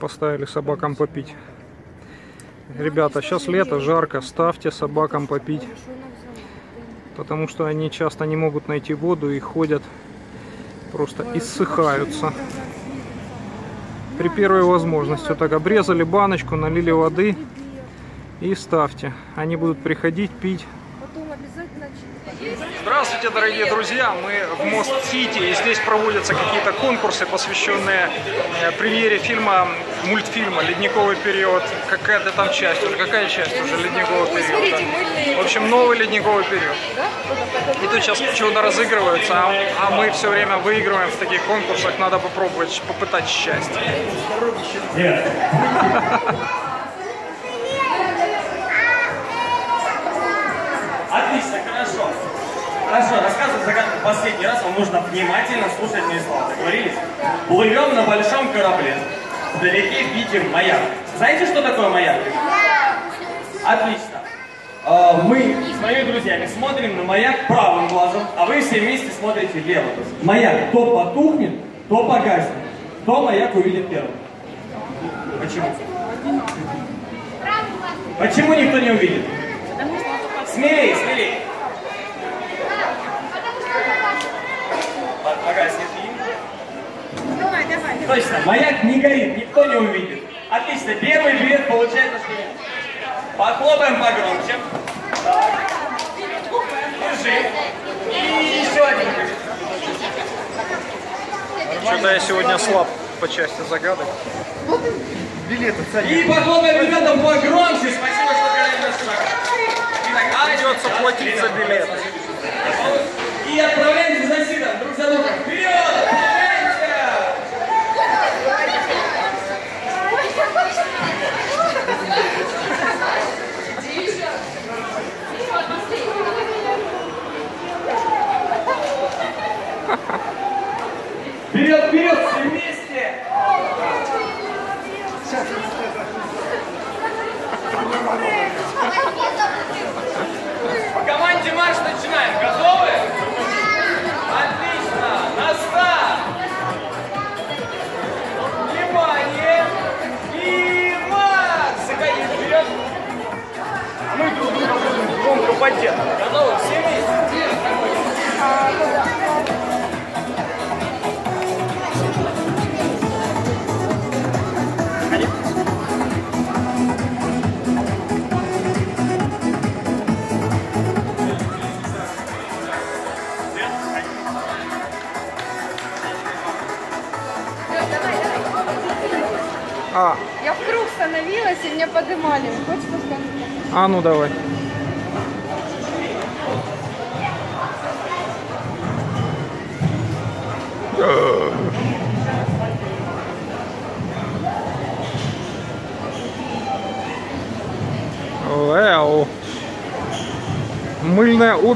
Поставили собакам попить. Ребята, сейчас лето, жарко, ставьте собакам попить. Потому что они часто не могут найти воду и ходят, просто иссыхаются. При первой возможности так обрезали баночку, налили воды и ставьте. Они будут приходить, пить. Здравствуйте, дорогие друзья! Мы в Мост-Сити, и здесь проводятся какие-то конкурсы, посвященные э, премьере фильма, мультфильма «Ледниковый период». Какая-то там часть уже, какая часть уже «Ледникового периода? В общем, новый «Ледниковый период». И тут сейчас чудо разыгрываются, а, а мы все время выигрываем в таких конкурсах. Надо попробовать, попытать счастье. Отлично, Хорошо, рассказывать загадку последний раз, вам нужно внимательно слушать мои слова. Договорились? Плывем на большом корабле. Вдалеке видим маяк. Знаете, что такое маяк? Отлично. А, Мы с моими друзьями смотрим на маяк правым глазом, а вы все вместе смотрите левым. Маяк то потухнет, то погаснет. Кто маяк увидит первым? Почему? Почему никто не увидит? Смелее, смелее. По- Погаснет и... Давай, давай. Точно, маяк не горит, никто не увидит. Отлично, первый билет получает наш клиент. Похлопаем погромче. Так. Держи. И еще один билет. Что-то я сегодня слаб по части загадок. И похлопаем ребятам погромче. Спасибо, что шаг. Итак, Придется платить за билет. И отправляемся за Сидом, друг за другом. Вместе? А, Я в круг становилась и меня поднимали. Хочешь посмотреть? а ну давай. Вау.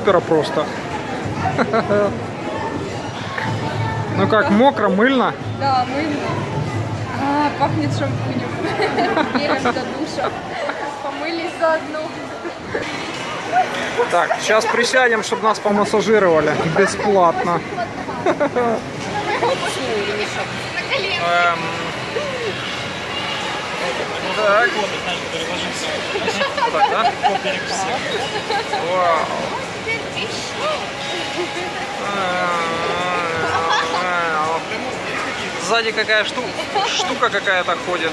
Опера просто. Ну как, мокро, мыльно? Да, мыльно. А, пахнет шампунем. Гелем для душа. Помылись заодно. Так, сейчас присядем, чтобы нас помассажировали бесплатно. Эм, Так. Вот так, да? Вау. Сзади какая штука, штука какая-то ходит.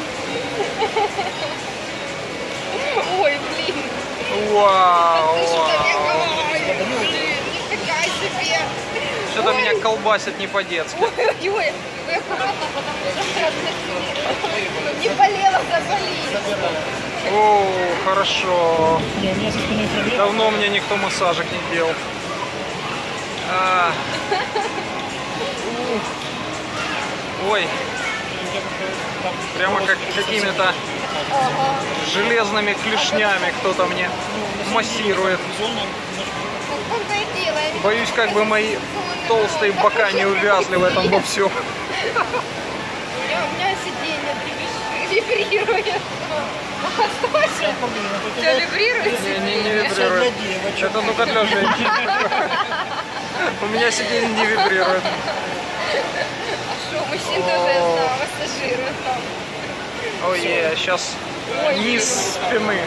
Ой, блин. Вау. Что-то меня колбасит не по-детски. Ой, не болело, заболит. О, хорошо. Давно мне никто массажик не делал. А. Ой. Прямо как какими-то железными клешнями кто-то мне массирует. Боюсь, как бы мои толстые бока не увязли в этом во всем. У меня, у меня сиденье вибрирует. Вибрирует Не, не, вибрирует. Это только для женщин. У меня сиденье не вибрирует. А что, мужчин тоже, я знаю, массажируют там. Ой, сейчас низ спины.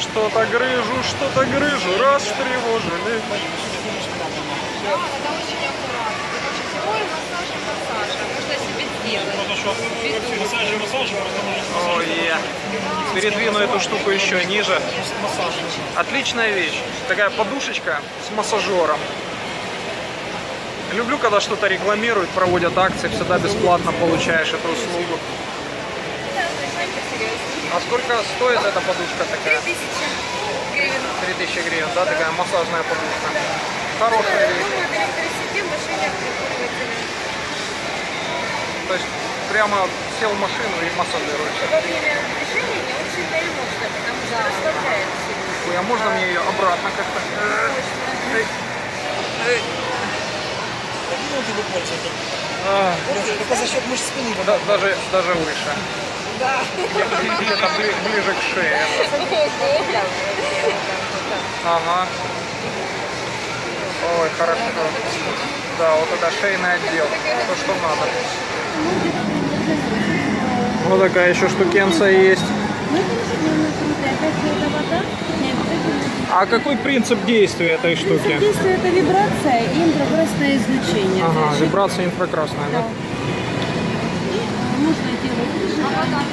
Что-то грыжу, что-то грыжу, раз тревожили. Да, это очень аккуратно. Короче, всего и массаж, и массаж. Можно Ой, передвину эту штуку еще ниже. Отличная вещь. Такая подушечка с массажером. Люблю, когда что-то рекламируют, проводят акции, всегда бесплатно получаешь эту услугу. А сколько стоит эта подушка такая? 3000 гривен. 3000 гривен, да, такая массажная подушка. Хорошая вещь. То есть прямо сел в машину и массажируешь. Во время движения не очень-то и можно, потому что расслабляет сильно. Ой, а можно мне ее обратно как-то? Выпользуешь. А, Только за счет мышц спины. да- даже, даже выше. Да. Где- Где-то бли- ближе к шее. Ага. Ой, хорошо. Да, вот это шейный отдел. То, что надо. Вот такая еще штукенция есть. Ну. А какой принцип действия этой штуки? Действие это вибрация и инфракрасное излучение. Ага, Значит, вибрация инфракрасная, да? и, можно делать выжигание.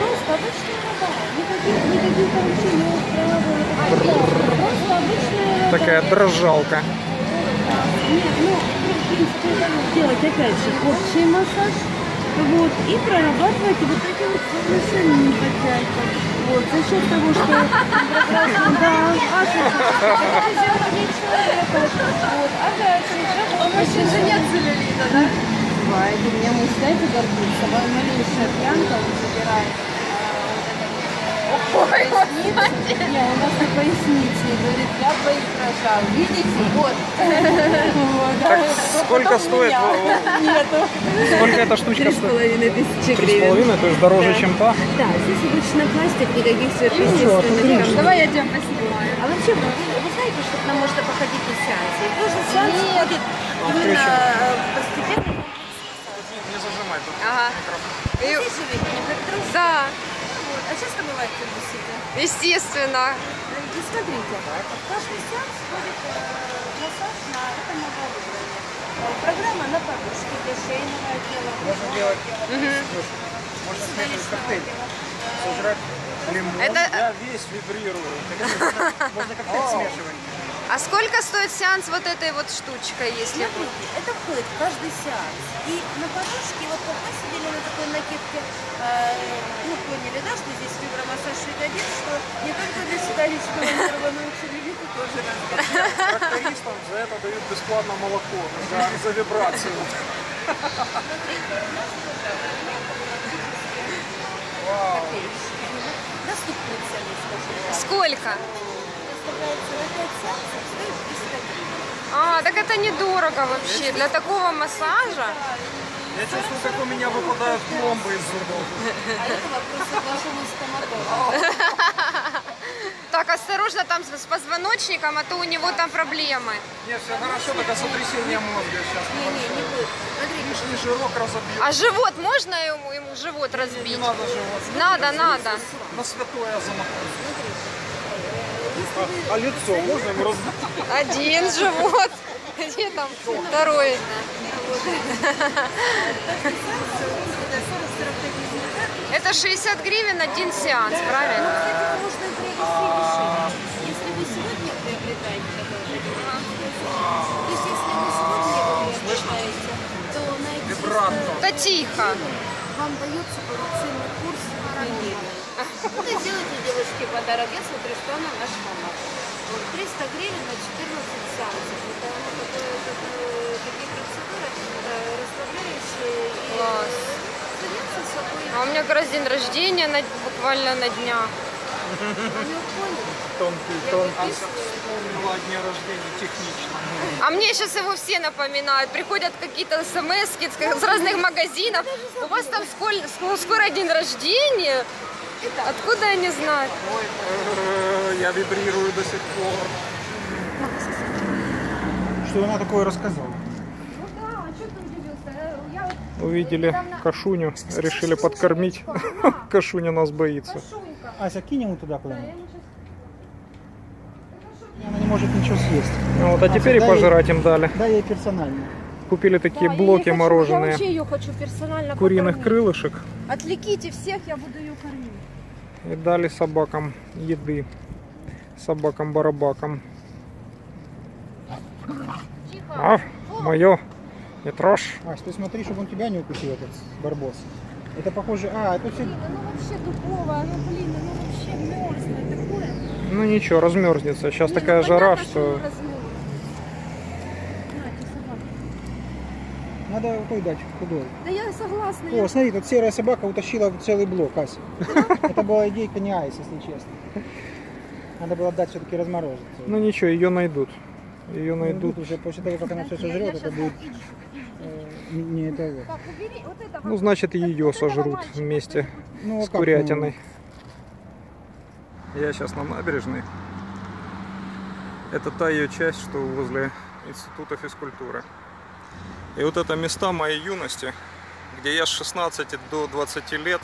Просто обычная вода. Никаких, никаких там чаев, травы. Просто обычная вода. Такая дрожалка. Нет, ну, принципе, это делать опять же общий массаж. Вот, и прорабатывать вот эти вот самим подтягивать. Вот, за счет того, что да. Вот, опять же, У мужчин же нет целлюлита, да? бывает, у меня муж, знаете, гордится, малейшая пьянка, он собирает Господи. не, у нас на пояснице, говорит, я поизражал, видите, вот. Сколько стоит? меня. во- Нету. Сколько эта штучка Три с стоит? половиной тысячи Три с гривен. половиной, то есть дороже, чем та? Да, здесь обычно пластик, никаких сверхъестественных. Давай я тебя поснимаю. А вообще, вы, знаете, что к нам можно походить на сеансе? И тоже сеанс входит именно э, постепенно. Не зажимай тут. Ага. И- Здесь же ведь не электрос. Да. А часто бывает тенденситы? естественно. И смотрите, в каждый сеанс входит э, массаж на это можно выбрать. Э, Программа на подушке для шейного отдела. Можно делать, можно смешивать коктейль. Сожрать лимон. Это- Я весь вибрирую. Можно коктейль смешивать. А сколько стоит сеанс вот этой вот штучкой, если будет? Смотрите, это входит в каждый сеанс. И на подушке, вот как мы сидели на такой накидке, э, ну, поняли, да, что здесь вибромассаж ягодиц, что не только для седалищного нерва, но и целлюлита тоже надо. Трактористам за это дают бесплатно молоко, за, за вибрацию. Доступные цены, скажем. Сколько? Выставляется на 5 сеансов, стоит 300 гривен. А, так это недорого вообще. Для такого массажа. Я чувствую, как у меня выпадают пломбы из зубов. А это вопрос к вашему стоматологу. Так, осторожно там с позвоночником, а то у него там проблемы. Нет, все хорошо, только сотрясение мозга сейчас. Не-не, не будет. Смотрите, Лишний жирок разобьет. А живот, можно ему, ему живот Не разбить? надо живот. Надо, надо. На святое замахнуть. А лицо можно ему разбить? Один живот. Где там второй? Это 60 гривен один сеанс, правильно? Кстати, можно и приобрести дешевле. Если вы сегодня приобретаете такой же То есть, если вы сегодня его приобретаете, то на эти Вибрато. Да тихо. вам дается полноценный курс неделю. Вот и делайте девушке подарок. Я смотрю, что она наш мама. Вот 300 гривен на 14 сеансов. Это ну, такое, такое, такие процедуры э, расслабляющие Класс. собой. А у меня как раз день рождения на- буквально на днях. Понял? Тонкий, тонкий. Вспомнила дне рождения технично. А мне сейчас его все напоминают. Приходят какие-то смс с разных магазинов. У вас там сколь- ск- скоро день рождения? Откуда они знают? Ой, э, я вибрирую до сих пор. Что она такое рассказала? Ну да, а? Я вот Увидели кашуню, решили подкормить. Кашуня нас боится. Ася, кинь ему туда куда-нибудь. Она не может ничего съесть. Ну вот, а теперь и пожрать им дали. Дай ей персонально. Купили такие Да, я блоки ей хочу- Я мороженые вообще ее хочу персонально куриных покормить. крылышек. Отвлеките всех, я буду ее кормить. И дали собакам еды. Собакам-барабакам. А, мое. Не трожь. Ась, ты смотри, чтобы он тебя не укусил, этот барбос. Это похоже... А, это все... Блин, ну вообще дубовая, ну блин, ну вообще мерзлое такое. Ну ничего, размерзнется. Сейчас Не, такая ну, жара, понятно, что... оно Надо той дать, худой. Да я согласна. я- О, смотри, тут серая собака утащила целый блок, Ася. Это была идейка не Айс, если честно. Надо было дать все-таки разморозиться. Ну ничего, ее найдут. Ее Ну, найдут. уже после того, как она все Я сожрет, это будет э, не того. Вот. Ну, вот- значит, вот ее сожрут вместе Ну, а с курятиной. Я сейчас на набережной. Это та ее часть, что возле Института физкультуры. И вот это места моей юности, где я с 16 до 20 лет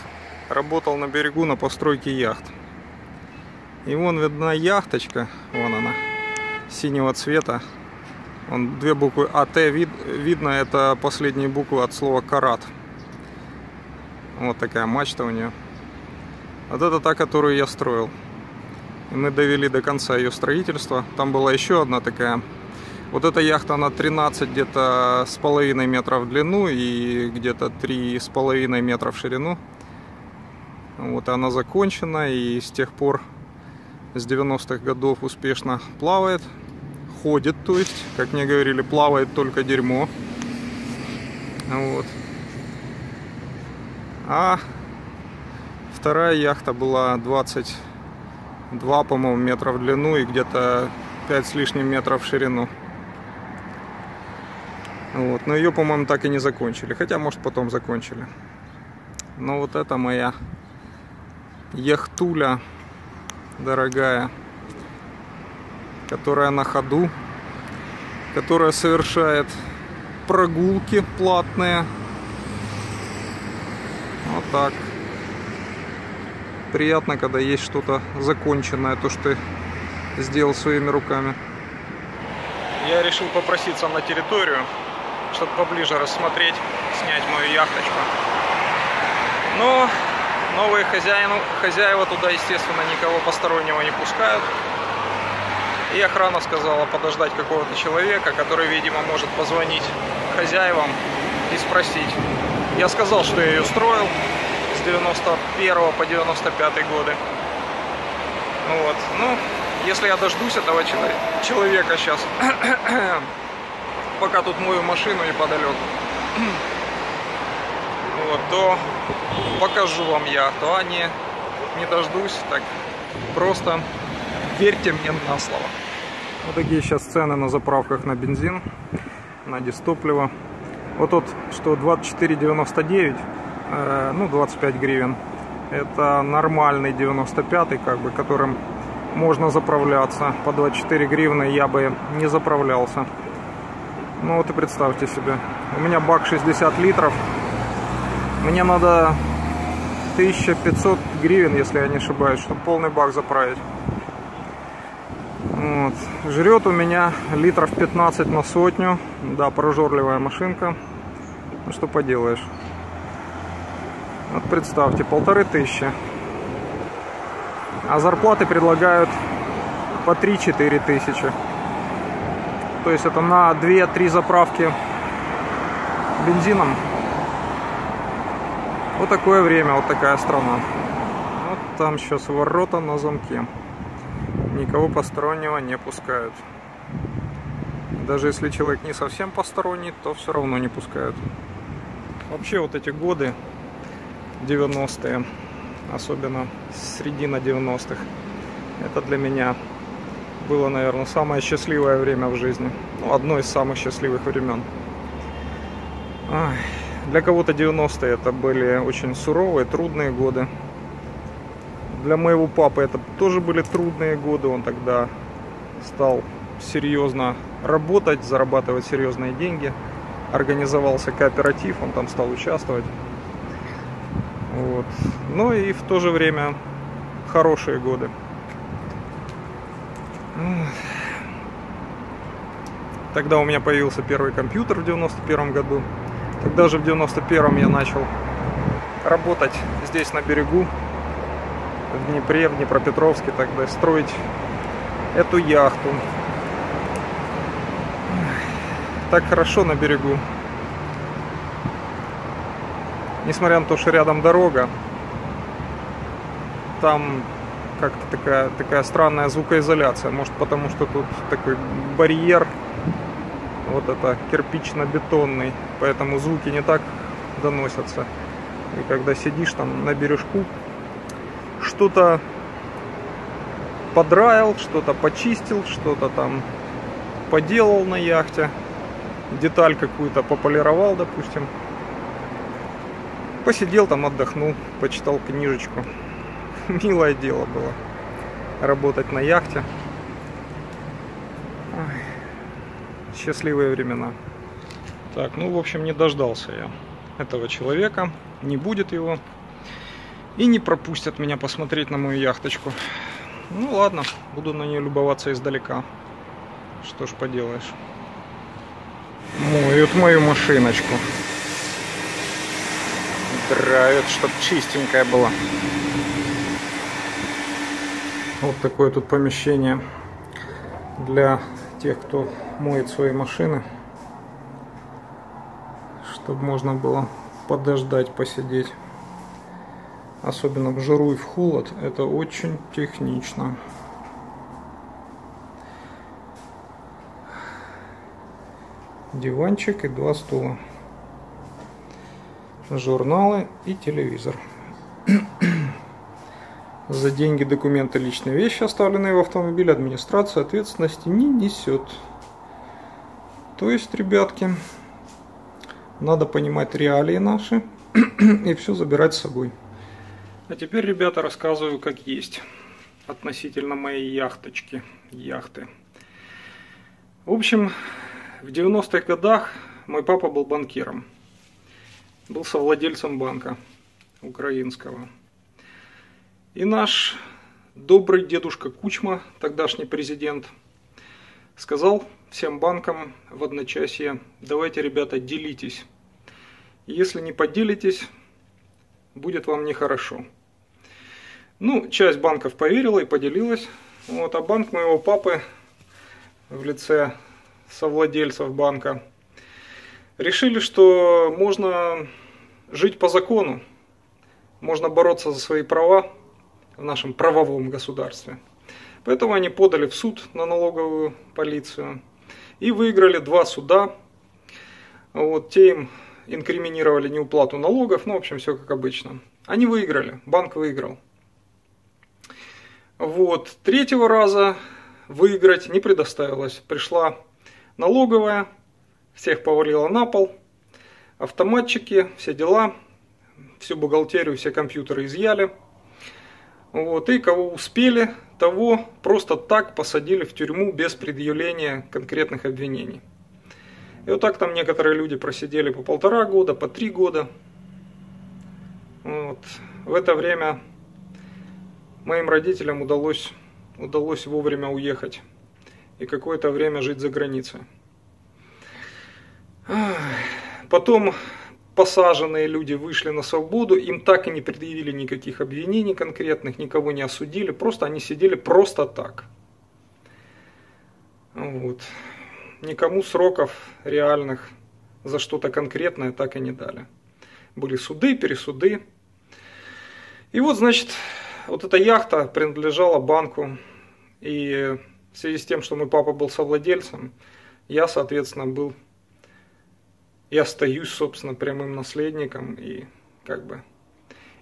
работал на берегу на постройке яхт. И вон видна яхточка, вон она, синего цвета. Вон две буквы АТ вид- видно, это последние буквы от слова карат. Вот такая мачта у нее. Вот это та, которую я строил. И мы довели до конца ее строительства. Там была еще одна такая. Вот эта яхта, она 13 где-то с половиной метров в длину и где-то три с половиной метра в ширину. Вот она закончена и с тех пор с 90-х годов успешно плавает. Ходит, то есть, как мне говорили, плавает только дерьмо. Вот. А вторая яхта была 22, по-моему, метра в длину и где-то 5 с лишним метров в ширину. Вот. Но ее, по-моему, так и не закончили. Хотя, может, потом закончили. Но вот это моя яхтуля дорогая, которая на ходу, которая совершает прогулки платные. Вот так. Приятно, когда есть что-то законченное, то, что ты сделал своими руками. Я решил попроситься на территорию, чтобы поближе рассмотреть, снять мою яхточку. Но новые хозяину, хозяева туда, естественно, никого постороннего не пускают. И охрана сказала подождать какого-то человека, который, видимо, может позвонить хозяевам и спросить. Я сказал, что я ее строил с 91 по 95 годы. Вот. Ну, если я дождусь этого чело- человека сейчас, пока тут мою машину неподалеку, вот, то покажу вам яхту, а не, не дождусь, так просто верьте мне на слово. Вот такие сейчас цены на заправках на бензин, на дистопливо. Вот тот, что 24,99, э, ну 25 гривен, это нормальный 95 как бы, которым можно заправляться. По 24 гривны я бы не заправлялся. Ну вот и представьте себе, у меня бак 60 литров, мне надо 1500 гривен, если я не ошибаюсь, чтобы полный бак заправить. Вот. Жрет у меня литров 15 на сотню. Да, прожорливая машинка. Ну что поделаешь. Вот представьте, полторы тысячи. А зарплаты предлагают по 3-4 тысячи. То есть это на 2-3 заправки бензином. Вот такое время, вот такая страна. Вот там сейчас ворота на замке. Никого постороннего не пускают. Даже если человек не совсем посторонний, то все равно не пускают. Вообще вот эти годы, 90-е, особенно середина 90-х, это для меня было, наверное, самое счастливое время в жизни. Ну, одно из самых счастливых времен. Для кого-то 90-е это были очень суровые, трудные годы. Для моего папы это тоже были трудные годы. Он тогда стал серьезно работать, зарабатывать серьезные деньги. организовался кооператив, он там стал участвовать. Вот. Но и в то же время хорошие годы. Тогда у меня появился первый компьютер в 91 году. Тогда же в 91 я начал работать здесь на берегу, в Днепре, в Днепропетровске, тогда строить эту яхту. Так хорошо на берегу. Несмотря на то, что рядом дорога, там как-то такая, такая странная звукоизоляция. Может потому, что тут такой барьер, вот это кирпично-бетонный, поэтому звуки не так доносятся. И когда сидишь там на бережку, что-то подраил, что-то почистил, что-то там поделал на яхте, деталь какую-то пополировал, допустим. Посидел там, отдохнул, почитал книжечку. Милое дело было работать на яхте. Ой, счастливые времена. Так, ну, в общем, не дождался я этого человека. Не будет его. И не пропустят меня посмотреть на мою яхточку. Ну ладно, буду на нее любоваться издалека. Что ж поделаешь. Моют мою машиночку. Дравят, чтоб чистенькая была. Вот такое тут помещение для тех, кто моет свои машины. Чтобы можно было подождать, посидеть особенно в жару и в холод, это очень технично. Диванчик и два стула. Журналы и телевизор. За деньги, документы, личные вещи, оставленные в автомобиле, администрация ответственности не несет. То есть, ребятки, надо понимать реалии наши и все забирать с собой. А теперь, ребята, рассказываю как есть относительно моей яхточки, яхты. В общем, в 90-х годах мой папа был банкиром. Был совладельцем банка украинского. И наш добрый дедушка Кучма, тогдашний президент, сказал всем банкам в одночасье, давайте, ребята, делитесь. Если не поделитесь, будет вам нехорошо. Ну, часть банков поверила и поделилась. Вот, а банк моего папы в лице совладельцев банка решили, что можно жить по закону, можно бороться за свои права в нашем правовом государстве. Поэтому они подали в суд на налоговую полицию и выиграли два суда. Вот, те им инкриминировали неуплату налогов, ну, в общем, все как обычно. Они выиграли, банк выиграл. Вот. Третьего раза выиграть не предоставилось. Пришла налоговая, всех повалила на пол, автоматчики, все дела, всю бухгалтерию, все компьютеры изъяли. Вот. И кого успели, того просто так посадили в тюрьму без предъявления конкретных обвинений. И вот так там некоторые люди просидели по полтора года, по три года. Вот. В это время моим родителям удалось, удалось вовремя уехать и какое-то время жить за границей. Потом посаженные люди вышли на свободу, им так и не предъявили никаких обвинений конкретных, никого не осудили, просто они сидели просто так. Вот. Никому сроков реальных за что-то конкретное так и не дали. Были суды, пересуды. И вот, значит, вот эта яхта принадлежала банку. И в связи с тем, что мой папа был совладельцем, я, соответственно, был и остаюсь, собственно, прямым наследником и как бы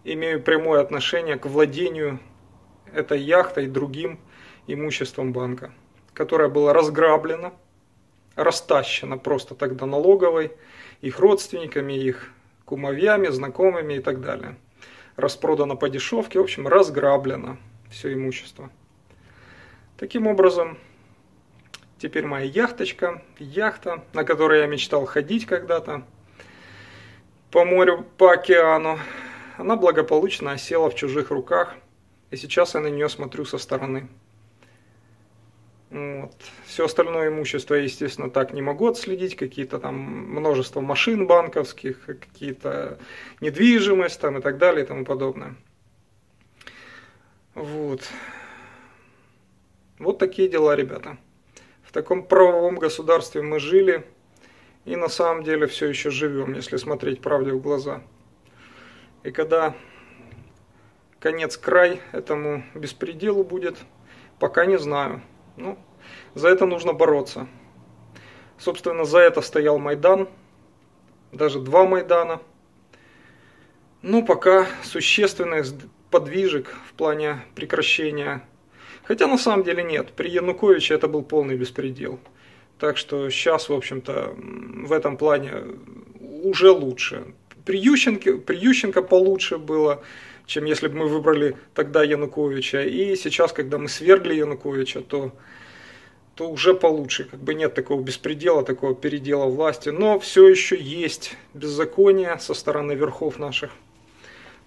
имею прямое отношение к владению этой яхтой и другим имуществом банка, которое было разграблено, растащено просто тогда налоговой, их родственниками, их кумовьями, знакомыми и так далее распродано по дешевке, в общем, разграблено все имущество. Таким образом, теперь моя яхточка, яхта, на которой я мечтал ходить когда-то по морю, по океану. Она благополучно осела в чужих руках, и сейчас я на нее смотрю со стороны. Вот. Все остальное имущество я, естественно, так не могу отследить. Какие-то там множество машин банковских, какие-то недвижимость там и так далее и тому подобное. Вот. Вот такие дела, ребята. В таком правовом государстве мы жили и на самом деле все еще живем, если смотреть правде в глаза. И когда конец край этому беспределу будет, пока не знаю. Ну, за это нужно бороться. Собственно, за это стоял Майдан, даже два Майдана. Ну, пока существенных подвижек в плане прекращения. Хотя на самом деле нет. При Януковиче это был полный беспредел. Так что сейчас, в общем-то, в этом плане уже лучше. При Ющенко, при Ющенко получше было, чем если бы мы выбрали тогда Януковича. И сейчас, когда мы свергли Януковича, то, то уже получше. Как бы нет такого беспредела, такого передела власти. Но все еще есть беззаконие со стороны верхов наших.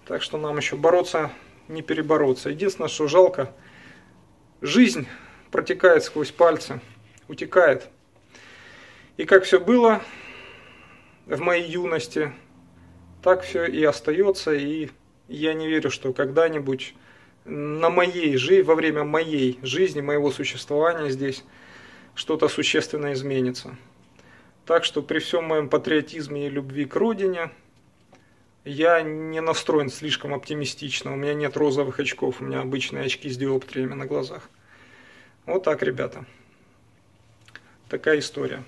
Так что нам еще бороться, не перебороться. Единственное, что жалко, жизнь протекает сквозь пальцы, утекает. И как все было в моей юности, так все и остается. И я не верю, что когда-нибудь на моей жизни, во время моей жизни, моего существования здесь что-то существенно изменится. Так что при всем моем патриотизме и любви к родине, я не настроен слишком оптимистично. У меня нет розовых очков, у меня обычные очки с диоптриями на глазах. Вот так, ребята. Такая история.